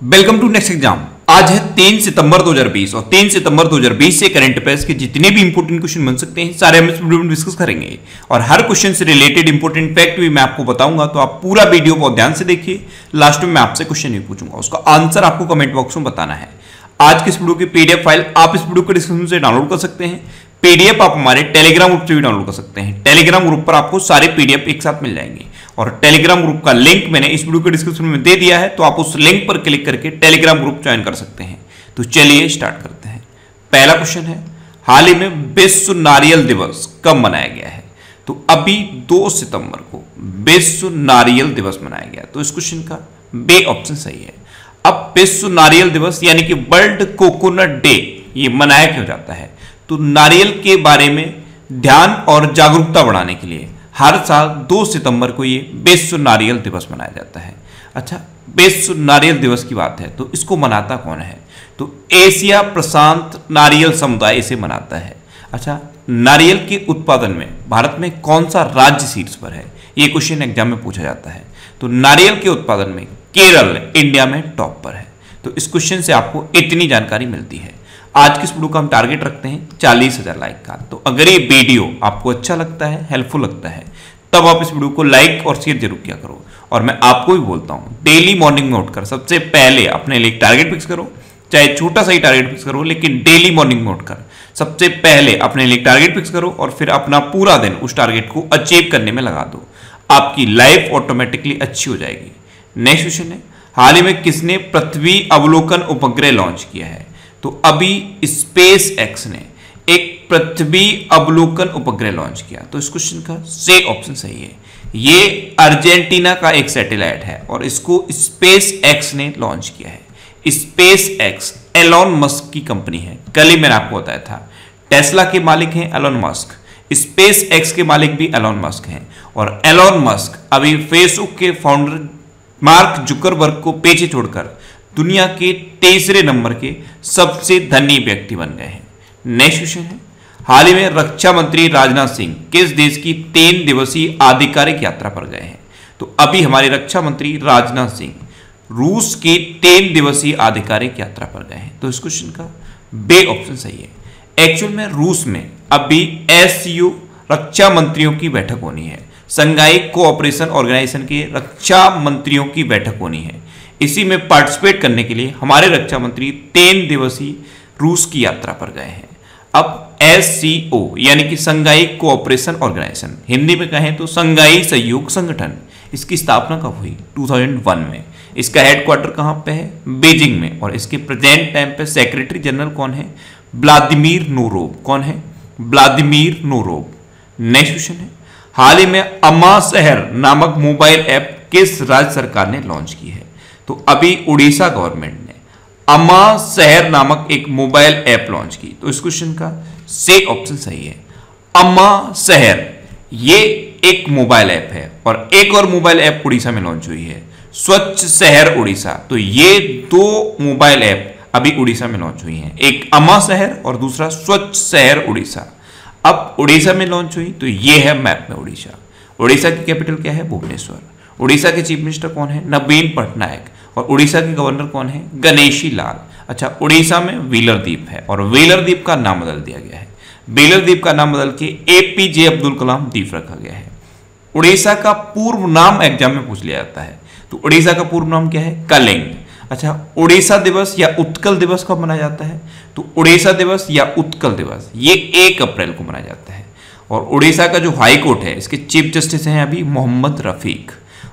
Welcome to next exam आज है 3 सितंबर 2020 और 3 सितंबर 2020 से करंट अफेयर्स के जितने भी इंपोर्टेंट क्वेश्चन बन सकते हैं, सारे हम इस वीडियो में डिस्कस करेंगे। और हर क्वेश्चन से रिलेटेड इंपोर्टेंट फैक्ट भी मैं आपको बताऊँगा तो आप पूरा वीडियो बहुत ध्यान से देखिए। लास्ट में मैं आपसे क्वेश्चन भी पूछूँगा, उसका आंसर आपको कमेंट बॉक्स में बताना है। आज के इस वीडियो की पीडीएफ फ़ाइल आप इस वीडियो के डिस्क्रिप्शन से डाउनलोड कर सकते हैं। पीडीएफ आप हमारे टेलीग्राम ग्रुप से भी डाउनलोड कर सकते हैं। टेलीग्राम ग्रुप पर आपको सारे पीडीएफ एक साथ मिल जाएँगे। और टेलीग्राम ग्रुप का लिंक मैंने इस वीडियो के डिस्क्रिप्शन में दे दिया है तो आप उस लिंक पर क्लिक करके टेलीग्राम ग्रुप ज्वाइन कर सकते हैं। तो चलिए स्टार्ट करते हैं। पहला क्वेश्चन है, हाल ही में विश्व नारियल दिवस कब मनाया गया है? तो अभी 2 सितंबर को विश्व नारियल दिवस मनाया गया। तो इस क्वेश्चन का बे ऑप्शन सही है। अब विश्व नारियल दिवस यानी कि वर्ल्ड कोकोनट डे ये मनाया क्यों जाता है? तो नारियल के बारे में ध्यान और जागरूकता बढ़ाने के लिए हर साल 2 सितंबर को ये विश्व नारियल दिवस मनाया जाता है। अच्छा विश्व नारियल दिवस की बात है तो इसको मनाता कौन है? तो एशिया प्रशांत नारियल समुदाय इसे मनाता है। अच्छा नारियल के उत्पादन में भारत में कौन सा राज्य शीर्ष पर है? ये क्वेश्चन एग्ज़ाम में पूछा जाता है। तो नारियल के उत्पादन में केरल, इंडिया में टॉप पर है। तो इस क्वेश्चन से आपको इतनी जानकारी मिलती है। आज की इस वीडियो का हम टारगेट रखते हैं? चालीस हज़ार लाइक का। तो अगर ये वीडियो आपको अच्छा लगता है हेल्पफुल लगता है, तब आप इस वीडियो को लाइक और शेयर ज़रूर किया करो। और मैं आपको भी बोलता हूँ डेली मॉर्निंग में उठकर सबसे पहले अपने लिए टारगेट फिक्स करो। चाहे छोटा सा ही टारगेट फिक्स करो, लेकिन डेली मॉर्निंग में उठकर सबसे पहले अपने लिए टारगेट फिक्स करो और फिर अपना पूरा दिन उस टारगेट को अचीव करने में लगा दो। आपकी लाइफ ऑटोमेटिकली अच्छी हो जाएगी। नेक्स्ट क्वेश्चन है, हाल ही में किसने पृथ्वी अवलोकन उपग्रह लॉन्च किया है? तो अभी स्पेस एक्स ने एक पृथ्वी अवलोकन उपग्रह लॉन्च किया। तो इस क्वेश्चन का से ऑप्शन सही है। ये अर्जेंटीना का एक सैटेलाइट है और इसको स्पेस एक्स ने लॉन्च किया है। स्पेस एक्स एलॉन मस्क की कंपनी है। कल ही मैंने आपको बताया था। टेस्ला के मालिक हैं एलॉन मस्क स्पेस एक्स के मालिक भी एलॉन मस्क हैं। और एलॉन मस्क अभी फेसबुक के फाउंडर मार्क जुकरबर्ग को पीछे छोड़कर दुनिया के तीसरे नंबर के सबसे धनी व्यक्ति बन गए हैं। नेक्स्ट क्वेश्चन है। हाल ही में रक्षा मंत्री राजनाथ सिंह किस देश की तीन दिवसीय आधिकारिक यात्रा पर गए हैं? तो अभी हमारे रक्षा मंत्री राजनाथ सिंह रूस की तीन दिवसीय आधिकारिक यात्रा पर गए हैं। तो इस क्वेश्चन का बे ऑप्शन सही है। एक्चुअल में रूस में अभी एस रक्षा मंत्रियों की बैठक होनी है। संघाई कोऑपरेशन ऑर्गेनाइजेशन के रक्षा मंत्रियों की बैठक होनी है। इसी में पार्टिसिपेट करने के लिए हमारे रक्षा मंत्री तीन दिवसीय रूस की यात्रा पर गए हैं। अब एस सी ओ यानी कि संघाई कोऑपरेशन ऑर्गेनाइजेशन हिंदी में कहें तो संघाई सहयोग संगठन, इसकी स्थापना कब हुई? 2001 में। इसका हेडक्वार्टर कहाँ पे है? बीजिंग में। और इसके प्रेजेंट टाइम पे सेक्रेटरी जनरल कौन है? व्लादिमीर नोरोव कौन है? व्लादिमीर नोरोव नेक्स्ट क्वेश्चन है। हाल ही में अमा शहर नामक मोबाइल ऐप किस राज्य सरकार ने लॉन्च की है? तो अभी उड़ीसा गवर्नमेंट ने अमा शहर नामक एक मोबाइल ऐप लॉन्च की। तो इस क्वेश्चन का से ऑप्शन सही है। अमा शहर, ये एक मोबाइल ऐप है और एक और मोबाइल ऐप उड़ीसा में लॉन्च हुई है। स्वच्छ शहर उड़ीसा तो ये दो मोबाइल ऐप अभी उड़ीसा में लॉन्च हुई हैं। एक अमा शहर और दूसरा स्वच्छ शहर उड़ीसा। अब उड़ीसा में लॉन्च हुई तो ये है मैप में उड़ीसा। उड़ीसा की कैपिटल क्या है? भुवनेश्वर। उड़ीसा के चीफ मिनिस्टर कौन है? नवीन पटनायक। और उड़ीसा के गवर्नर कौन है? गणेशी लाल। अच्छा उड़ीसा में व्हीलर द्वीप है और व्हीलर द्वीप का नाम बदल दिया गया है। व्हीलर द्वीप का नाम बदल के एपीजे अब्दुल कलाम द्वीप रखा गया है। उड़ीसा का पूर्व नाम एग्ज़ाम में पूछ लिया जाता है। तो उड़ीसा का पूर्व नाम क्या है? कलिंग। अच्छा उड़ीसा दिवस या उत्कल दिवस कब मनाया जाता है? तो उड़ीसा दिवस या उत्कल दिवस, ये एक अप्रैल को मनाया जाता है। और उड़ीसा का जो हाई कोर्ट है, इसके चीफ जस्टिस हैं अभी मोहम्मद रफीक।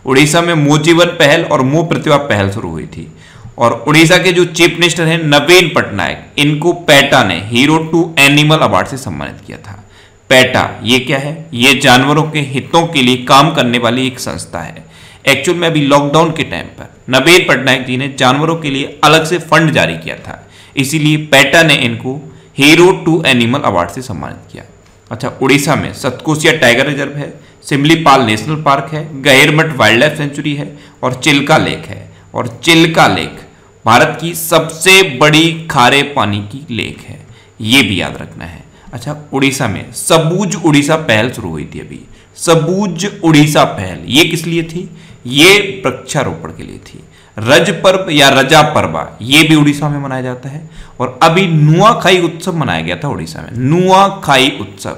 उड़ीसा में मोजीवन पहल और मोह प्रतिभा पहल शुरू हुई थी। और उड़ीसा के जो चीफ मिनिस्टर हैं, नवीन पटनायक, इनको पैटा ने हीरो टू एनिमल अवार्ड से सम्मानित किया था। पैटा, ये क्या है? ये जानवरों के हितों के लिए काम करने वाली एक संस्था है। एक्चुअल में अभी लॉकडाउन के टाइम पर नवीन पटनायक जी ने जानवरों के लिए अलग से फंड जारी किया था। इसीलिए पैटा ने इनको हीरो टू एनिमल अवार्ड से सम्मानित किया। अच्छा उड़ीसा में सतकोसिया टाइगर रिज़र्व है। सिमलीपाल नेशनल पार्क है गहिरमठ वाइल्ड लाइफ सेंचुरी है और चिल्का लेक है। और चिल्का लेक भारत की सबसे बड़ी खारे पानी की लेक है। ये भी याद रखना है। अच्छा उड़ीसा में सबूज उड़ीसा पहल शुरू हुई थी अभी। सबूज उड़ीसा पहल, ये किस लिए थी? ये वृक्षारोपण के लिए थी। रज पर्व या रजा पर्वा, ये भी उड़ीसा में मनाया जाता है। और अभी नुआखाई उत्सव मनाया गया था उड़ीसा में। नुआखाई उत्सव।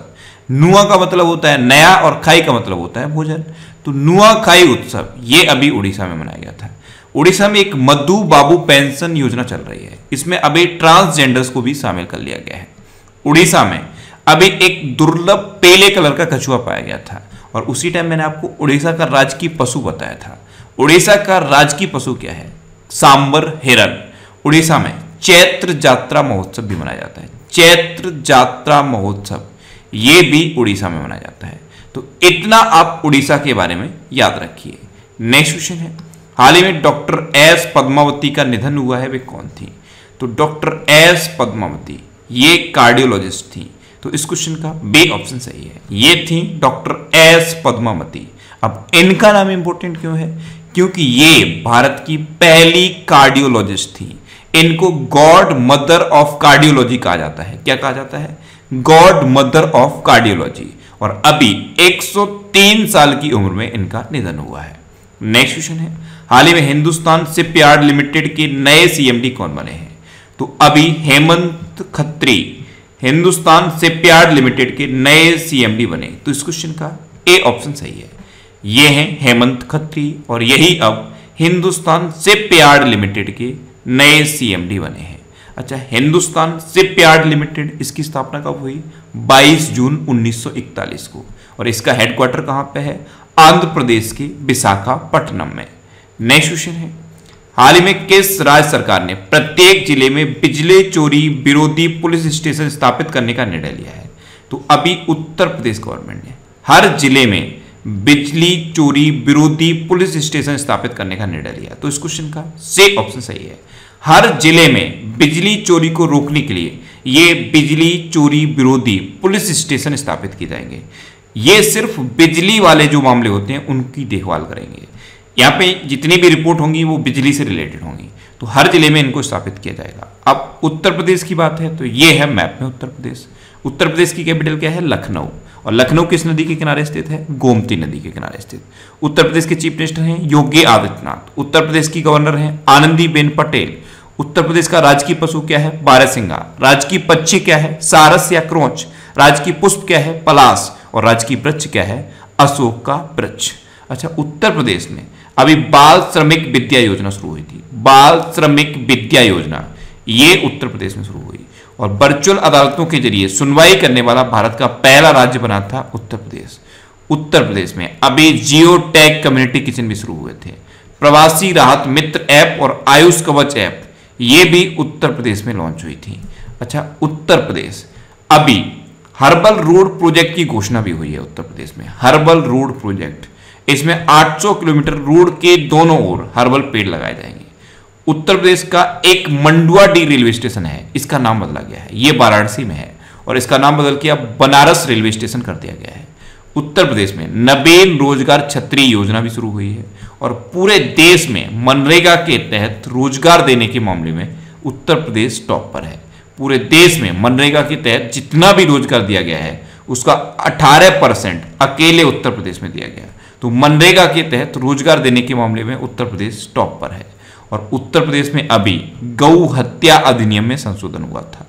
नुआ का मतलब होता है नया और खाई का मतलब होता है भोजन। तो नुआ, खाई उत्सव, ये अभी उड़ीसा में मनाया गया था। उड़ीसा में एक मधु बाबू पेंशन योजना चल रही है। इसमें अभी ट्रांसजेंडर्स को भी शामिल कर लिया गया है। उड़ीसा में अभी एक दुर्लभ पेले कलर का कछुआ पाया गया था और उसी टाइम मैंने आपको उड़ीसा का राजकीय पशु बताया था। उड़ीसा का राजकीय पशु क्या है? सांबर हिरन उड़ीसा में चैत्र यात्रा महोत्सव भी मनाया जाता है। चैत्र यात्रा महोत्सव। ये भी उड़ीसा में मनाया जाता है। तो इतना आप उड़ीसा के बारे में याद रखिए। नेक्स्ट क्वेश्चन है, हाल ही में डॉक्टर एस पद्मावती का निधन हुआ है, वे कौन थी? तो डॉक्टर एस पद्मावती, ये कार्डियोलॉजिस्ट थी। तो इस क्वेश्चन का बी ऑप्शन सही है। ये थी डॉक्टर एस पद्मावती। अब इनका नाम इंपॉर्टेंट क्यों है? क्योंकि ये भारत की पहली कार्डियोलॉजिस्ट थी। इनको गॉड मदर ऑफ़ कार्डियोलॉजी कहा जाता है। क्या कहा जाता है? गॉड मदर ऑफ़ कार्डियोलॉजी और अभी 103 साल की उम्र में इनका निधन हुआ है। नेक्स्ट क्वेश्चन है। हाल ही में हिंदुस्तान शिपयार्ड लिमिटेड के नए सीएमडी कौन बने हैं? तो अभी हेमंत खत्री हिंदुस्तान शिपयार्ड लिमिटेड के नए सीएमडी बने। तो इस क्वेश्चन का ए ऑप्शन सही है। ये हैं हेमंत खत्री और यही अब हिंदुस्तान शिपयार्ड लिमिटेड के नए सीएमडी बने हैं। अच्छा हिंदुस्तान शिपयार्ड लिमिटेड, इसकी स्थापना कब हुई? 22 जून 1941 को। और इसका हेडक्वार्टर कहाँ पे है? आंध्र प्रदेश के विशाखापट्टनम में। नेक्स्ट क्वेश्चन है। हाल ही में किस राज्य सरकार ने प्रत्येक ज़िले में बिजली चोरी विरोधी पुलिस स्टेशन स्थापित करने का निर्णय लिया है? तो अभी उत्तर प्रदेश गवर्नमेंट ने हर ज़िले में बिजली चोरी विरोधी पुलिस स्टेशन स्थापित करने का निर्णय लिया तो इस क्वेश्चन का से ऑप्शन सही है। हर ज़िले में बिजली चोरी को रोकने के लिए ये बिजली चोरी विरोधी पुलिस स्टेशन स्थापित किए जाएँगे। ये सिर्फ़ बिजली वाले जो मामले होते हैं, उनकी देखभाल करेंगे। यहाँ पे जितनी भी रिपोर्ट होंगी, वो बिजली से रिलेटेड होंगी। तो हर ज़िले में इनको स्थापित किया जाएगा। अब उत्तर प्रदेश की बात है तो ये है मैप में उत्तर प्रदेश। उत्तर प्रदेश की कैपिटल क्या है? लखनऊ। और लखनऊ किस नदी के किनारे स्थित है? गोमती नदी के किनारे स्थित। उत्तर प्रदेश के चीफ मिनिस्टर हैं योगी आदित्यनाथ। उत्तर प्रदेश की गवर्नर हैं आनंदीबेन पटेल। उत्तर प्रदेश का राजकीय पशु क्या है? बारहसिंगा राजकीय पक्षी क्या है? सारस या क्रोच। राजकीय पुष्प क्या है? पलास और राजकीय वृक्ष क्या है? अशोक का वृक्ष। अच्छा उत्तर प्रदेश में अभी बाल श्रमिक विद्या योजना शुरू हुई थी। बाल श्रमिक विद्या योजना, ये उत्तर प्रदेश में शुरू हुई। और वर्चुअल अदालतों के ज़रिए सुनवाई करने वाला भारत का पहला राज्य बना था उत्तर प्रदेश। उत्तर प्रदेश में अभी जियो टैग कम्युनिटी किचन भी शुरू हुए थे। प्रवासी राहत मित्र ऐप और आयुष कवच ऐप ये भी उत्तर प्रदेश में लॉन्च हुई थी। अच्छा उत्तर प्रदेश। अभी हर्बल रोड प्रोजेक्ट की घोषणा भी हुई है उत्तर प्रदेश में। Herbal road project. इसमें 800 किलोमीटर रोड के दोनों ओर हर्बल पेड़ लगाए जाएँगे। उत्तर प्रदेश का एक मंडुआ डी रेलवे स्टेशन है। इसका नाम बदला गया है। ये वाराणसी में है और इसका नाम बदल के अब बनारस रेलवे स्टेशन कर दिया गया है। उत्तर प्रदेश में नबेन रोज़गार छत्री योजना भी शुरू हुई है। और पूरे देश में मनरेगा के तहत रोज़गार देने के मामले में उत्तर प्रदेश टॉप पर है। पूरे देश में मनरेगा के तहत जितना भी रोज़गार दिया गया है, उसका 18 परसेंट अकेले उत्तर प्रदेश में दिया गया। तो मनरेगा के तहत रोज़गार देने के मामले में उत्तर प्रदेश टॉप पर है। और उत्तर प्रदेश में अभी गौ हत्या अधिनियम में संशोधन हुआ था।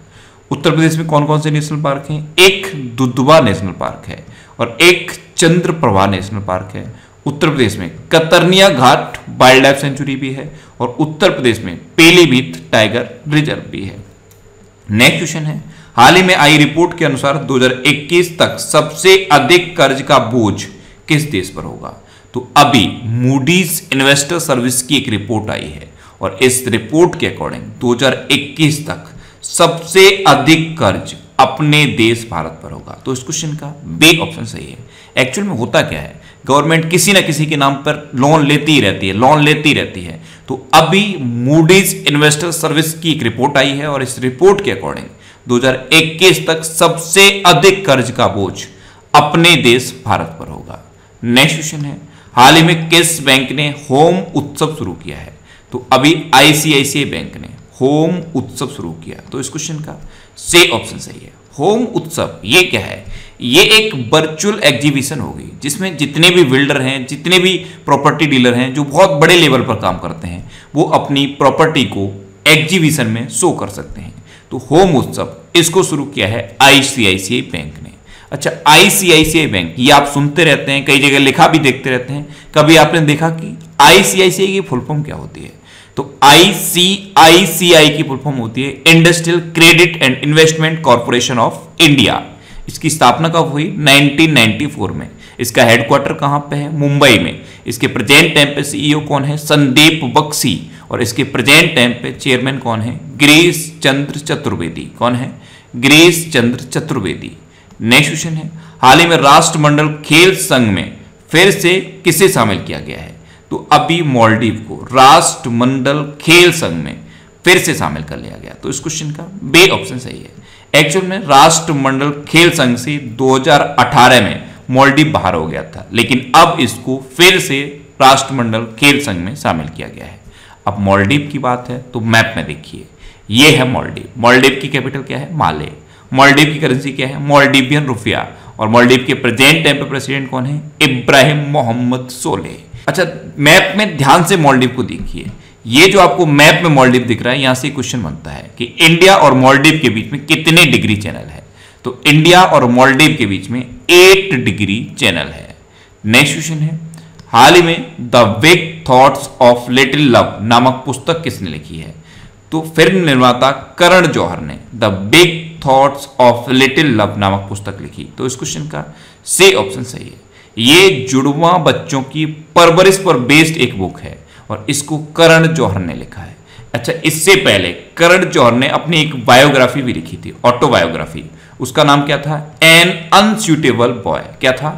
उत्तर प्रदेश में कौन कौन से नेशनल पार्क हैं? एक दुधवा नेशनल पार्क है और एक चंद्र प्रभा नेशनल पार्क है। उत्तर प्रदेश में। कतरनिया घाट वाइल्ड लाइफ सेंचुरी भी है और उत्तर प्रदेश में पेलीभीत टाइगर रिज़र्व भी है। नेक्स्ट क्वेश्चन है। हाल ही में आई रिपोर्ट के अनुसार 2021 तक सबसे अधिक कर्ज का बोझ किस देश पर होगा? तो अभी मूडीज इन्वेस्टर सर्विस की एक रिपोर्ट आई है और इस रिपोर्ट के अकॉर्डिंग 2021 तक सबसे अधिक कर्ज अपने देश भारत पर होगा। तो इस क्वेश्चन का बे ऑप्शन सही है। एक्चुअल में होता क्या है? गवर्नमेंट किसी ना किसी के नाम पर लोन लेती ही रहती है लोन लेती रहती है। तो अभी मूडीज इन्वेस्टर सर्विस की एक रिपोर्ट आई है और इस रिपोर्ट के अकॉर्डिंग 2021 तक सबसे अधिक कर्ज का बोझ अपने देश भारत पर होगा। नेक्स्ट क्वेश्चन है, हाल ही में किस बैंक ने होम उत्सव शुरू किया है? तो अभी आईसीआईसीआई बैंक ने होम उत्सव शुरू किया। तो इस क्वेश्चन का से ऑप्शन सही है। होम उत्सव ये क्या है? ये एक वर्चुअल एग्जीबिशन होगी, जिसमें जितने भी बिल्डर हैं, जितने भी प्रॉपर्टी डीलर हैं, जो बहुत बड़े लेवल पर काम करते हैं, वो अपनी प्रॉपर्टी को एग्जीबिशन में शो कर सकते हैं। तो होम उत्सव, इसको शुरू किया है आईसीआईसीआई बैंक ने। अच्छा आईसीआईसीआई बैंक ये आप सुनते रहते हैं, कई जगह लिखा भी देखते रहते हैं। कभी आपने देखा कि आईसीआईसीआई की फुल फॉर्म क्या होती है? तो आईसीआईसीआई की फुल फॉर्म होती है industrial credit and investment corporation of India इसकी स्थापना कब हुई? 1994 में। इसका हेडक्वार्टर कहाँ पे है? मुंबई में। इसके प्रेजेंट टाइम पे सीईओ कौन है? संदीप बक्सी। और इसके प्रेजेंट टाइम पे चेयरमैन कौन है? गिरीश चंद्र चतुर्वेदी। कौन है? गिरीश चंद्र चतुर्वेदी। नेक्स्ट क्वेश्चन है। हाल ही में राष्ट्रमंडल खेल संघ में फिर से किसे शामिल किया गया है? तो अभी मॉलडीव को राष्ट्रमंडल खेल संघ में फिर से शामिल कर लिया गया। तो इस क्वेश्चन का बे ऑप्शन सही है। एक्चुअल में राष्ट्रमंडल खेल संघ से 2018 में मॉलडीव बाहर हो गया था, लेकिन अब इसको फिर से राष्ट्रमंडल खेल संघ में शामिल किया गया है। अब मॉलडीव की बात है तो मैप में देखिए, ये है मॉलडीव। मॉलडीव की कैपिटल क्या है? माले। मॉलडीव की करेंसी क्या है? मॉलडीवियन रुपया और मॉलडीव के प्रेजेंट टाइम पे प्रेसिडेंट कौन है? इब्राहिम मोहम्मद सोले अच्छा मैप में ध्यान से मॉलडीव को देखिए। ये जो आपको मैप में मॉलडीव दिख रहा है, यहाँ से क्वेश्चन बनता है कि इंडिया और मॉलडीव के बीच में कितने डिग्री चैनल है? तो इंडिया और मॉलडीव के बीच में एट डिग्री चैनल है। नेक्स्ट क्वेश्चन है। हाल ही में the big thoughts of little love नामक पुस्तक किसने लिखी है? तो फ़िल्म निर्माता करण जौहर ने the big thoughts of little love नामक पुस्तक लिखी। तो इस क्वेश्चन का से ऑप्शन सही है। ये जुड़वा बच्चों की परवरिश पर बेस्ड एक बुक है। और इसको करण जौहर ने लिखा है। अच्छा इससे पहले करण जौहर ने अपनी एक बायोग्राफी भी लिखी थी, ऑटोबायोग्राफी। उसका नाम क्या था? एन अनस्यूटेबल बॉय क्या था?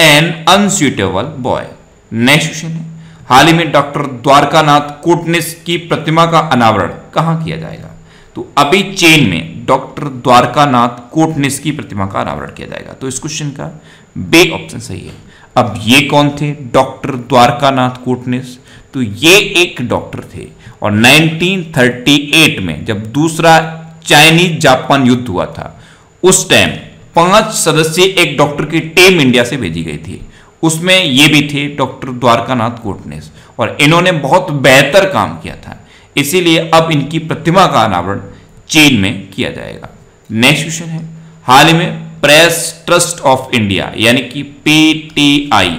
An unsuitable boy next question है हाल ही में डॉक्टर द्वारकानाथ कोटनिस की प्रतिमा का अनावरण कहाँ किया जाएगा? तो अभी चेन में डॉक्टर द्वारकानाथ कोटनिस की प्रतिमा का अनावरण किया जाएगा। तो इस क्वेश्चन का बे ऑप्शन सही है। अब ये कौन थे? डॉक्टर द्वारकानाथ कोटनिस। तो ये एक डॉक्टर थे। और 1938 में जब दूसरा चाइनीज़ जापान युद्ध हुआ था, उस टाइम पाँच सदस्य एक डॉक्टर की टीम इंडिया से भेजी गई थी। उसमें ये भी थे डॉक्टर द्वारकानाथ कोटनेस। और इन्होंने बहुत बेहतर काम किया था। इसीलिए अब इनकी प्रतिमा का अनावरण चीन में किया जाएगा। नेक्स्ट क्वेश्चन है। हाल ही में प्रेस ट्रस्ट ऑफ़ इंडिया, यानी कि पीटीआई।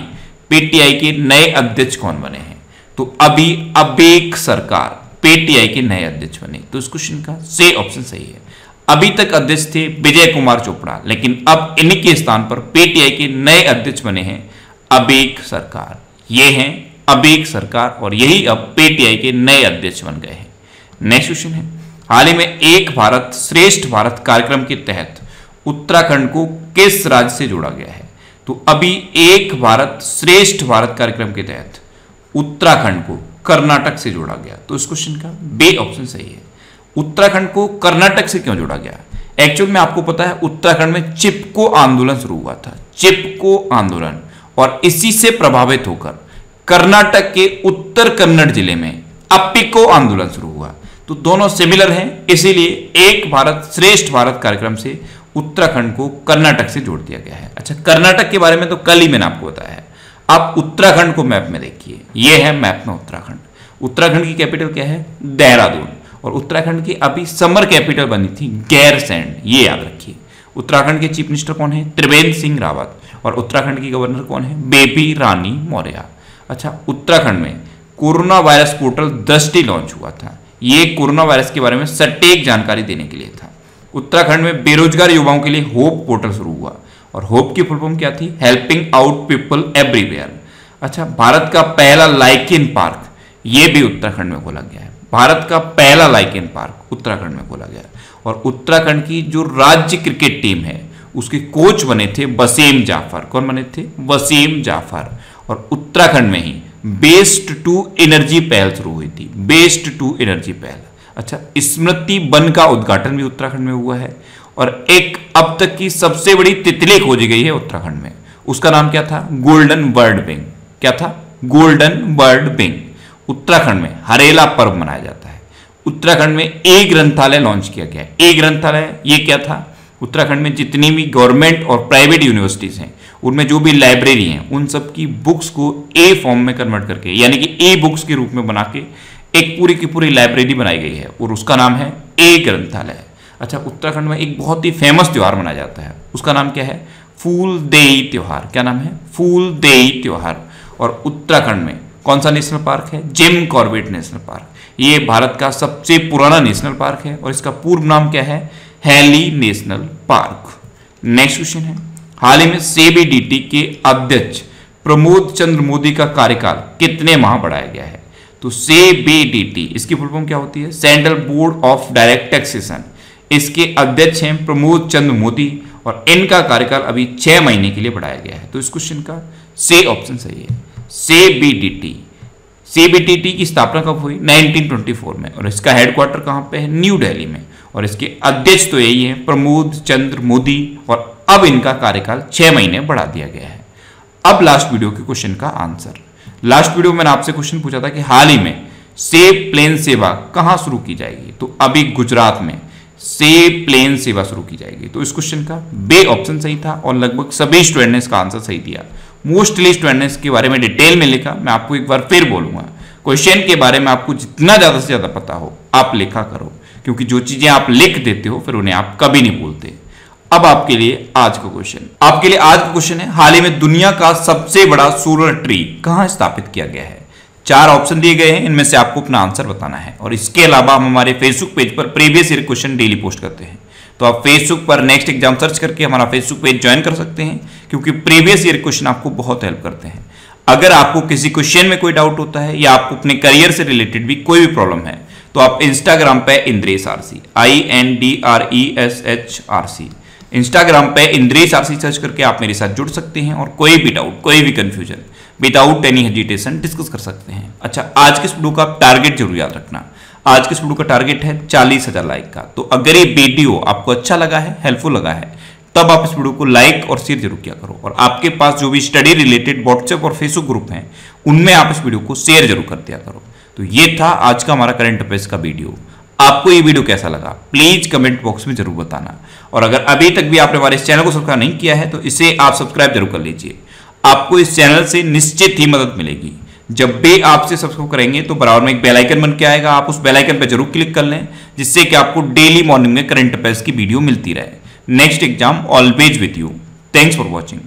पीटीआई के नए अध्यक्ष कौन बने हैं? तो अभी अबेक सरकार, पीटीआई के नए अध्यक्ष बने। तो इस क्वेश्चन का से ऑप्शन सही है। अभी तक अध्यक्ष थे विजय कुमार चोपड़ा, लेकिन अब इन्हीं के स्थान पर पीटीआई के नए अध्यक्ष बने हैं अबेक सरकार। ये हैं अबेक सरकार और यही अब पीटीआई के नए अध्यक्ष बन गए हैं। नेक्स्ट क्वेश्चन है। हाल ही में एक भारत, श्रेष्ठ भारत कार्यक्रम के तहत उत्तराखंड को किस राज्य से जोड़ा गया है? तो अभी एक भारत श्रेष्ठ भारत कार्यक्रम के तहत उत्तराखंड को कर्नाटक से जोड़ा गया। तो इस क्वेश्चन का बे ऑप्शन सही है। उत्तराखंड को कर्नाटक से क्यों जोड़ा गया? एक्चुअल में आपको पता है, उत्तराखंड में चिपको आंदोलन शुरू हुआ था। चिपको आंदोलन। और इसी से प्रभावित होकर कर्नाटक के उत्तर कन्नड़ ज़िले में अपिको आंदोलन शुरू हुआ। तो दोनों सिमिलर हैं, इसीलिए एक भारत श्रेष्ठ भारत कार्यक्रम से उत्तराखंड को कर्नाटक से जोड़ दिया गया है। अच्छा कर्नाटक के बारे में तो कल ही मैंने आपको बताया है। आप उत्तराखंड को मैप में देखिए। यह है मैप में उत्तराखंड। उत्तराखंड की कैपिटल क्या है? देहरादून। और उत्तराखंड की अभी समर कैपिटल बनी थी गैरसैंड ये याद रखिए। उत्तराखंड के चीफ मिनिस्टर कौन है? त्रिवेंद्र सिंह रावत। और उत्तराखंड की गवर्नर कौन है? बेबी रानी मौर्य। अच्छा उत्तराखंड में corona virus portal Drishti launch हुआ था। ये कोरोना वायरस के बारे में सटीक जानकारी देने के लिए था। उत्तराखंड में बेरोजगार युवाओं के लिए होप पोर्टल शुरू हुआ। और होप की फुल फॉर्म क्या थी? हेल्पिंग आउट पीपल एवरीवेयर अच्छा भारत का पहला लाइकिन पार्क ये भी उत्तराखंड में खोला गया है। भारत का पहला लाइकिन पार्क उत्तराखंड में खोला गया। और उत्तराखंड की जो राज्य क्रिकेट टीम है, उसके कोच बने थे वसीम जाफ़र। कौन बने थे? वसीम जाफ़र। और उत्तराखंड में ही बेस्ट टू एनर्जी पहल शुरू हुई थी। बेस्ट टू एनर्जी पहल। अच्छा स्मृति वन का उद्घाटन भी उत्तराखंड में हुआ है और एक अब तक की सबसे बड़ी तितली खोजी गई है उत्तराखंड में। उसका नाम क्या था? गोल्डन बर्ड बिंग क्या था? गोल्डन बर्ड बिंग उत्तराखंड में हरेला पर्व मनाया जाता है। उत्तराखंड में ए ग्रंथालय लॉन्च किया गया ए ग्रंथालय, ये क्या था? उत्तराखंड में जितनी भी गवर्नमेंट और प्राइवेट यूनिवर्सिटीज़ हैं, उनमें जो भी लाइब्रेरी हैं, उन सब की बुक्स को ए फॉर्म में कन्वर्ट करके, यानी कि ए बुक्स के रूप में बना के एक पूरी की पूरी लाइब्रेरी बनाई गई है। और उसका नाम है ए ग्रंथालय। अच्छा उत्तराखंड में एक बहुत ही फ़ेमस त्यौहार मनाया जाता है। उसका नाम क्या है? फूल देई त्योहार। क्या नाम है? फूल देई त्योहार। और उत्तराखंड में कौन सा नेशनल पार्क है? जिम कॉर्बेट नेशनल पार्क ये भारत का सबसे पुराना नेशनल पार्क है और इसका पूर्व नाम क्या है? Hailey national park next question है। हाल ही में सीबीडीटी के अध्यक्ष प्रमोद चंद्र मोदी का कार्यकाल कितने माह बढ़ाया गया है? तो सीबीडीटी इसकी फुल फॉर्म क्या होती है? Central board of direct taxation. इसके अध्यक्ष हैं प्रमोद चंद्र मोदी और इनका कार्यकाल अभी छह महीने के लिए बढ़ाया गया है। तो इस क्वेश्चन का से ऑप्शन सही है। से सीबीडीटी सीबीडीटी की स्थापना कब हुई? 1924 में। और इसका हेडक्वार्टर कहाँ पे है? न्यू दिल्ली में। और इसके अध्यक्ष तो यही है प्रमोद चंद्र मोदी और अब इनका कार्यकाल छह महीने बढ़ा दिया गया है। अब लास्ट वीडियो के क्वेश्चन का आंसर लास्ट वीडियो मैंने आपसे क्वेश्चन पूछा था कि हाल ही में सेब प्लेन सेवा कहाँ शुरू की जाएगी? तो अभी गुजरात में से प्लेन सेवा शुरू की जाएगी। तो इस क्वेश्चन का बे ऑप्शन सही था और लगभग सभी स्टूडेंट ने इसका आंसर सही दिया। मोस्टली स्टूडेंट इसके बारे में डिटेल में लिखा, मैं आपको एक बार फिर बोलूँगा। क्वेश्चन के बारे में आपको जितना ज़्यादा से ज़्यादा पता हो, आप लिखा करो, क्योंकि जो चीज़ें आप लिख देते हो, फिर उन्हें आप कभी नहीं बोलते। अब आपके लिए आज का क्वेश्चन आपके लिए आज का क्वेश्चन है, हाल ही में दुनिया का सबसे बड़ा सोलर ट्री कहाँ स्थापित किया गया है? चार ऑप्शन दिए गए हैं, इनमें से आपको अपना आंसर बताना है। और इसके अलावा हम हमारे फेसबुक पेज पर previous year question daily post करते हैं। तो आप फेसबुक पर नेक्स्ट एग्ज़ाम सर्च करके हमारा फेसबुक पेज ज्वाइन कर सकते हैं, क्योंकि प्रीवियस ईयर क्वेश्चन आपको बहुत हेल्प करते हैं। अगर आपको किसी क्वेश्चन में कोई डाउट होता है, या आपको अपने करियर से रिलेटेड भी कोई भी प्रॉब्लम है तो आप इंस्टाग्राम पे Indresh RC I N D R E S H R C Instagram पे इंद्रेश आरसी सर्च करके आप मेरे साथ जुड़ सकते हैं और कोई भी डाउट कोई भी confusion without any hesitation discuss कर सकते हैं। अच्छा आज के वीडियो का टारगेट ज़रूर याद रखना। आज के वीडियो का टारगेट है चालीस हज़ार लाइक का। तो अगर ये वीडियो आपको अच्छा लगा है हेल्पफुल लगा है, तब आप इस वीडियो को लाइक और शेयर ज़रूर किया करो। और आपके पास जो भी स्टडी रिलेटेड व्हाट्सएप और फेसबुक ग्रुप हैं, उनमें आप इस वीडियो को शेयर ज़रूर कर दिया करो। तो ये था आज का हमारा करंट अफेयर्स का वीडियो आपको ये वीडियो कैसा लगा? प्लीज़ कमेंट बॉक्स में ज़रूर बताना। और अगर अभी तक भी आपने हमारे इस चैनल को सब्सक्राइब नहीं किया है तो इसे आप सब्सक्राइब ज़रूर कर लीजिए। आपको इस चैनल से निश्चित ही मदद मिलेगी। जब भी आपसे सब्सक्राइब करेंगे तो बराबर में एक बेल आइकन बन के आएगा। आप उस बेल आइकन पर ज़रूर क्लिक कर लें, जिससे कि आपको डेली मॉर्निंग में करंट अफेयर्स की वीडियो मिलती रहे। Next exam always with you thanks for watching